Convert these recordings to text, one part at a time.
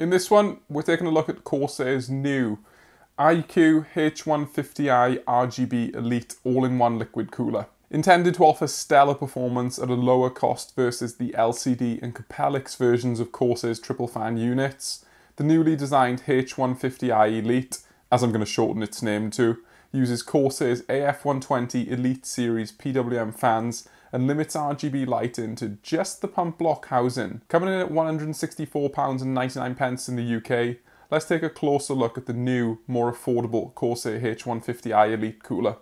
In this one, we're taking a look at Corsair's new iCUE H150i RGB Elite all-in-one liquid cooler. Intended to offer stellar performance at a lower cost versus the LCD and Capellix versions of Corsair's triple fan units, the newly designed H150i Elite, as I'm going to shorten its name to, uses Corsair's AF120 Elite Series PWM fans and limits RGB lighting to just the pump block housing. Coming in at £164.99 in the UK, let's take a closer look at the new, more affordable Corsair H150i Elite cooler.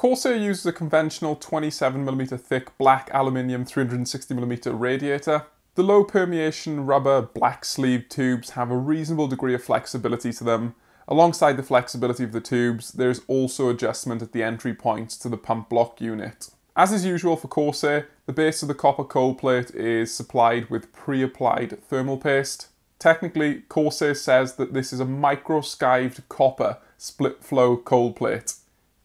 Corsair uses a conventional 27mm thick black aluminium 360mm radiator. The low permeation rubber black sleeve tubes have a reasonable degree of flexibility to them. Alongside the flexibility of the tubes, there is also adjustment at the entry points to the pump block unit. As is usual for Corsair, the base of the copper cold plate is supplied with pre-applied thermal paste. Technically, Corsair says that this is a micro-skived copper split flow cold plate.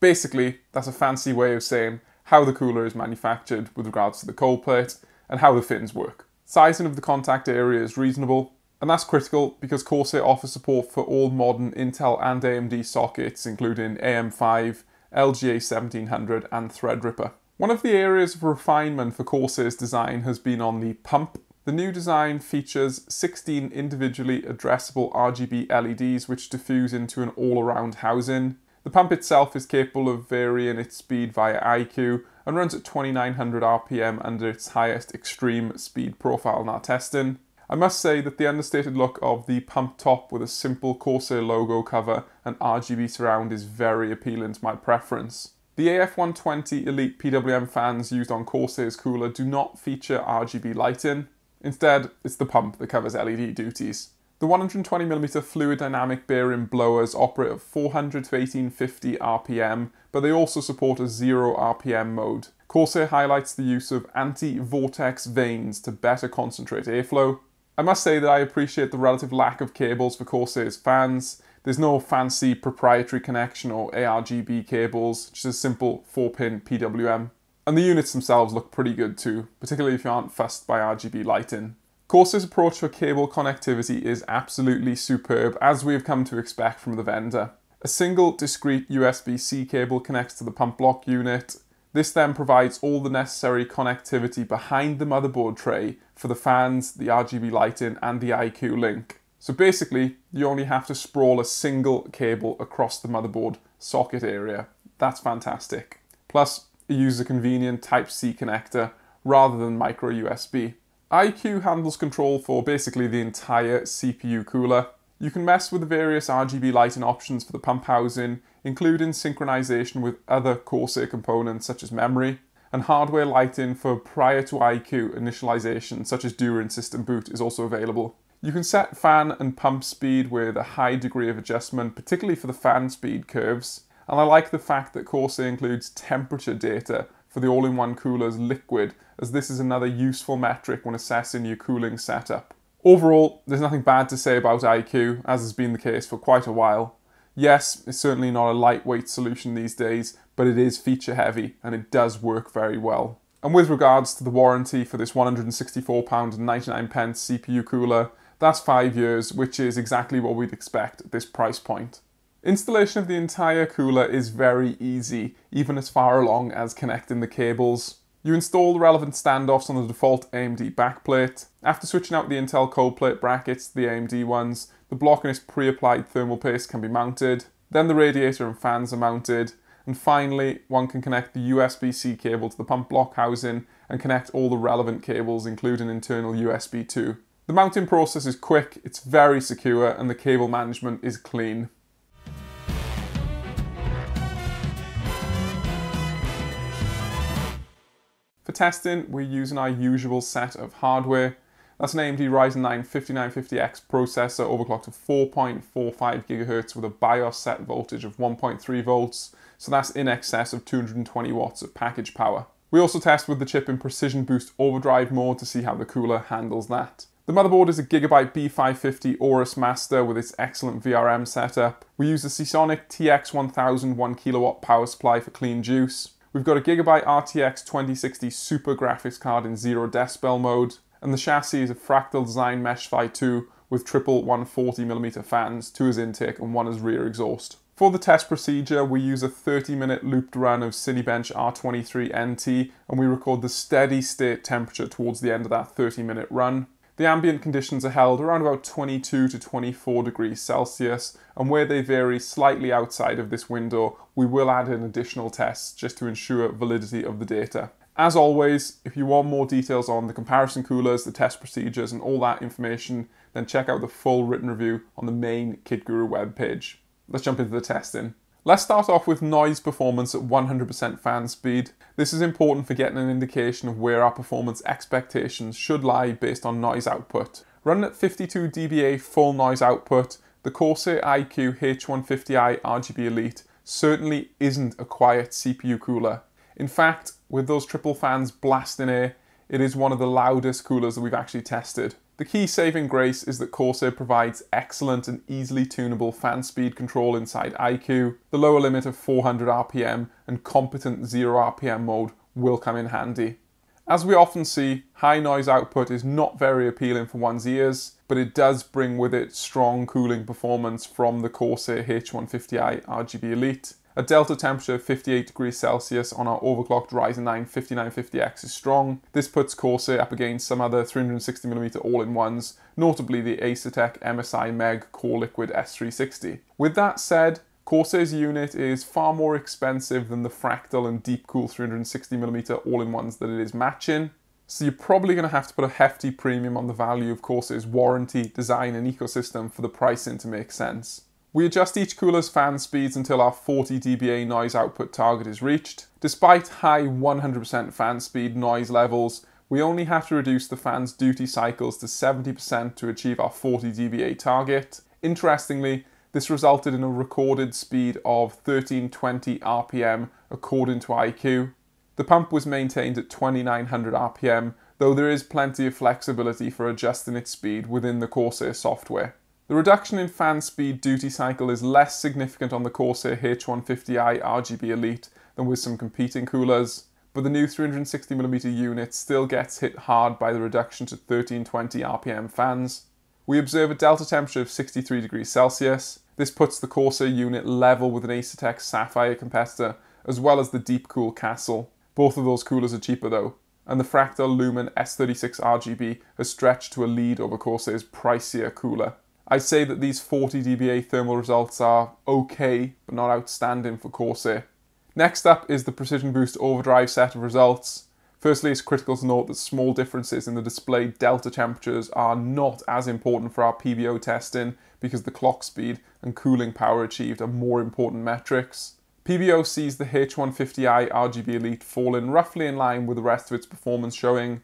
Basically, that's a fancy way of saying how the cooler is manufactured with regards to the cold plate and how the fins work. Sizing of the contact area is reasonable, and that's critical because Corsair offers support for all modern Intel and AMD sockets, including AM5, LGA 1700, and Threadripper. One of the areas of refinement for Corsair's design has been on the pump. The new design features 16 individually addressable RGB LEDs which diffuse into an all-around housing. The pump itself is capable of varying its speed via iCUE and runs at 2900 RPM under its highest extreme speed profile in our testing. I must say that the understated look of the pump top with a simple Corsair logo cover and RGB surround is very appealing to my preference. The AF120 Elite PWM fans used on Corsair's cooler do not feature RGB lighting. Instead, it's the pump that covers LED duties. The 120mm fluid dynamic bearing blowers operate at 400 to 1850 RPM, but they also support a 0 RPM mode. Corsair highlights the use of anti-vortex vanes to better concentrate airflow. I must say that I appreciate the relative lack of cables for Corsair's fans. There's no fancy proprietary connection or ARGB cables, just a simple 4-pin PWM. And the units themselves look pretty good too, particularly if you aren't fussed by RGB lighting. Corsair's approach for cable connectivity is absolutely superb, as we have come to expect from the vendor. A single discrete USB-C cable connects to the pump block unit. This then provides all the necessary connectivity behind the motherboard tray for the fans, the RGB lighting and the iCUE link. So basically, you only have to sprawl a single cable across the motherboard socket area. That's fantastic. Plus, it uses a convenient Type-C connector rather than micro USB iCUE handles control for basically the entire CPU cooler. You can mess with the various RGB lighting options for the pump housing, including synchronization with other Corsair components such as memory, and hardware lighting for prior to iCUE initialization such as during system boot is also available. You can set fan and pump speed with a high degree of adjustment, particularly for the fan speed curves, and I like the fact that Corsair includes temperature data for the all-in-one cooler's liquid, as this is another useful metric when assessing your cooling setup. Overall, there's nothing bad to say about iCUE, as has been the case for quite a while. Yes, it's certainly not a lightweight solution these days, but it is feature heavy and it does work very well. And with regards to the warranty for this £164.99 CPU cooler, that's five years, which is exactly what we'd expect at this price point. Installation of the entire cooler is very easy, even as far along as connecting the cables. You install the relevant standoffs on the default AMD backplate. After switching out the Intel cold plate brackets to the AMD ones, the block and its pre-applied thermal paste can be mounted. Then the radiator and fans are mounted. And finally, one can connect the USB-C cable to the pump block housing and connect all the relevant cables, including internal USB 2. The mounting process is quick, it's very secure, and the cable management is clean. Testing, we're using our usual set of hardware. That's an AMD Ryzen 9 5950X processor overclocked to 4.45 GHz with a BIOS set voltage of 1.3 volts, so that's in excess of 220 watts of package power. We also test with the chip in Precision Boost Overdrive mode to see how the cooler handles that. The motherboard is a Gigabyte B550 Aorus Master with its excellent VRM setup. We use the Seasonic TX1000 1kW power supply for clean juice. We've got a Gigabyte RTX 2060 Super graphics card in 0 decibel mode, and the chassis is a Fractal Design Meshify 2 with triple 140mm fans, two as intake and one as rear exhaust. For the test procedure, we use a 30 minute looped run of Cinebench R23 NT and we record the steady state temperature towards the end of that 30 minute run. The ambient conditions are held around about 22 to 24 degrees Celsius, and where they vary slightly outside of this window, we will add in additional tests just to ensure validity of the data. As always, if you want more details on the comparison coolers, the test procedures, and all that information, then check out the full written review on the main KitGuru webpage. Let's jump into the testing. Let's start off with noise performance at 100% fan speed. This is important for getting an indication of where our performance expectations should lie based on noise output. Running at 52 dBA full noise output, the Corsair iCUE H150i RGB Elite certainly isn't a quiet CPU cooler. In fact, with those triple fans blasting air, it is one of the loudest coolers that we've actually tested. The key saving grace is that Corsair provides excellent and easily tunable fan speed control inside iCUE. The lower limit of 400 RPM and competent 0 RPM mode will come in handy. As we often see, high noise output is not very appealing for one's ears, but it does bring with it strong cooling performance from the Corsair H150i RGB Elite. A delta temperature of 58 degrees Celsius on our overclocked Ryzen 9 5950X is strong. This puts Corsair up against some other 360mm all-in-ones, notably the Asetek MSI Meg Core Liquid S360. With that said, Corsair's unit is far more expensive than the Fractal and Deepcool 360mm all-in-ones that it is matching, so you're probably going to have to put a hefty premium on the value of Corsair's warranty, design and ecosystem for the pricing to make sense. We adjust each cooler's fan speeds until our 40 dBA noise output target is reached. Despite high 100% fan speed noise levels, we only have to reduce the fan's duty cycles to 70% to achieve our 40 dBA target. Interestingly, this resulted in a recorded speed of 1320 RPM according to iCUE. The pump was maintained at 2900 RPM, though there is plenty of flexibility for adjusting its speed within the Corsair software. The reduction in fan speed duty cycle is less significant on the Corsair H150i RGB Elite than with some competing coolers, but the new 360mm unit still gets hit hard by the reduction to 1320 RPM fans. We observe a delta temperature of 63 degrees Celsius. This puts the Corsair unit level with an Asetek Sapphire competitor, as well as the Deepcool Castle. Both of those coolers are cheaper though, and the Fractal Lumen S36 RGB has stretched to a lead over Corsair's pricier cooler. I'd say that these 40 dBA thermal results are okay, but not outstanding for Corsair. Next up is the Precision Boost Overdrive set of results. Firstly, it's critical to note that small differences in the displayed delta temperatures are not as important for our PBO testing because the clock speed and cooling power achieved are more important metrics. PBO sees the H150i RGB Elite fall in roughly in line with the rest of its performance showing,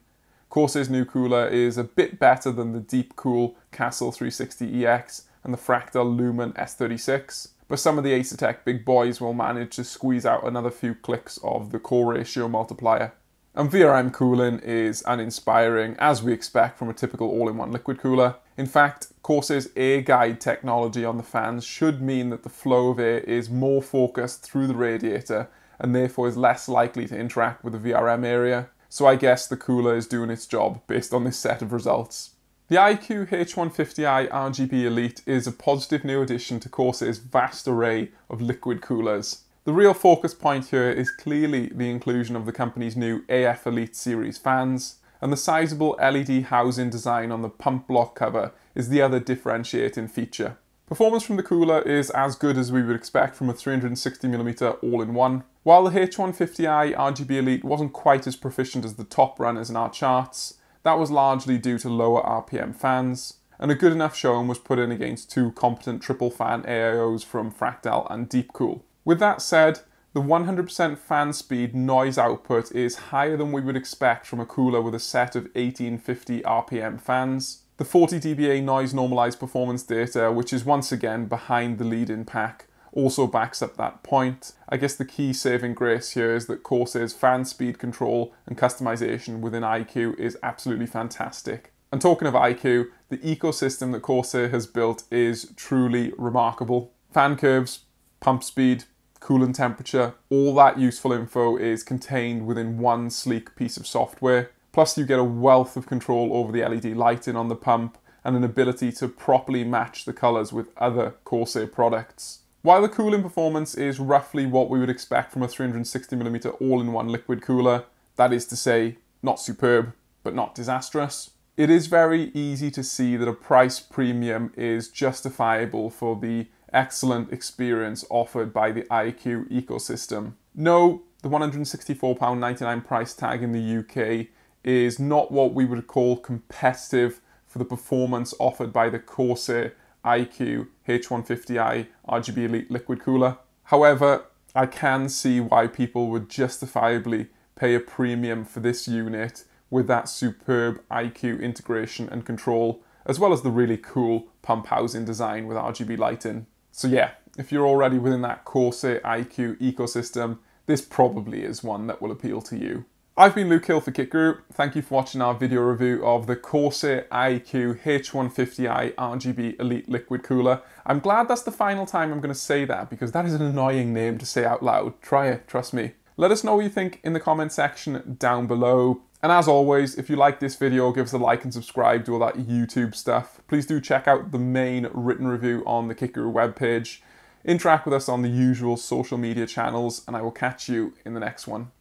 Corsair's new cooler is a bit better than the Deepcool Castle 360EX and the Fractal Lumen S36, but some of the Asetek big boys will manage to squeeze out another few clicks of the core ratio multiplier. And VRM cooling is uninspiring, as we expect from a typical all-in-one liquid cooler. In fact, Corsair's air guide technology on the fans should mean that the flow of air is more focused through the radiator and therefore is less likely to interact with the VRM area so I guess the cooler is doing its job based on this set of results. The iCUE H150i RGB Elite is a positive new addition to Corsair's vast array of liquid coolers. The real focus point here is clearly the inclusion of the company's new AF Elite series fans, and the sizable LED housing design on the pump block cover is the other differentiating feature. Performance from the cooler is as good as we would expect from a 360mm all-in-one. While the H150i RGB Elite wasn't quite as proficient as the top runners in our charts, that was largely due to lower RPM fans, and a good enough showing was put in against two competent triple fan AIOs from Fractal and Deepcool. With that said, the 100% fan speed noise output is higher than we would expect from a cooler with a set of 1850 RPM fans, the 40 dBA noise normalized performance data, which is once again behind the lead in pack, also backs up that point. I guess the key saving grace here is that Corsair's fan speed control and customization within iCUE is absolutely fantastic. And talking of iCUE, the ecosystem that Corsair has built is truly remarkable. Fan curves, pump speed, coolant temperature, all that useful info is contained within one sleek piece of software. Plus you get a wealth of control over the LED lighting on the pump and an ability to properly match the colours with other Corsair products. While the cooling performance is roughly what we would expect from a 360mm all-in-one liquid cooler, that is to say, not superb, but not disastrous, it is very easy to see that a price premium is justifiable for the excellent experience offered by the iCUE ecosystem. No, the £164.99 price tag in the UK is not what we would call competitive for the performance offered by the Corsair iCUE H150i RGB Elite liquid cooler. However, I can see why people would justifiably pay a premium for this unit with that superb iCUE integration and control, as well as the really cool pump housing design with RGB lighting. So yeah, if you're already within that Corsair iCUE ecosystem, this probably is one that will appeal to you. I've been Luke Hill for KitGuru. Thank you for watching our video review of the Corsair iCUE H150i RGB Elite Liquid Cooler. I'm glad that's the final time I'm going to say that because that is an annoying name to say out loud. Try it, trust me. Let us know what you think in the comment section down below. And as always, if you like this video, give us a like and subscribe, do all that YouTube stuff. Please do check out the main written review on the Guru webpage. Interact with us on the usual social media channels, and I will catch you in the next one.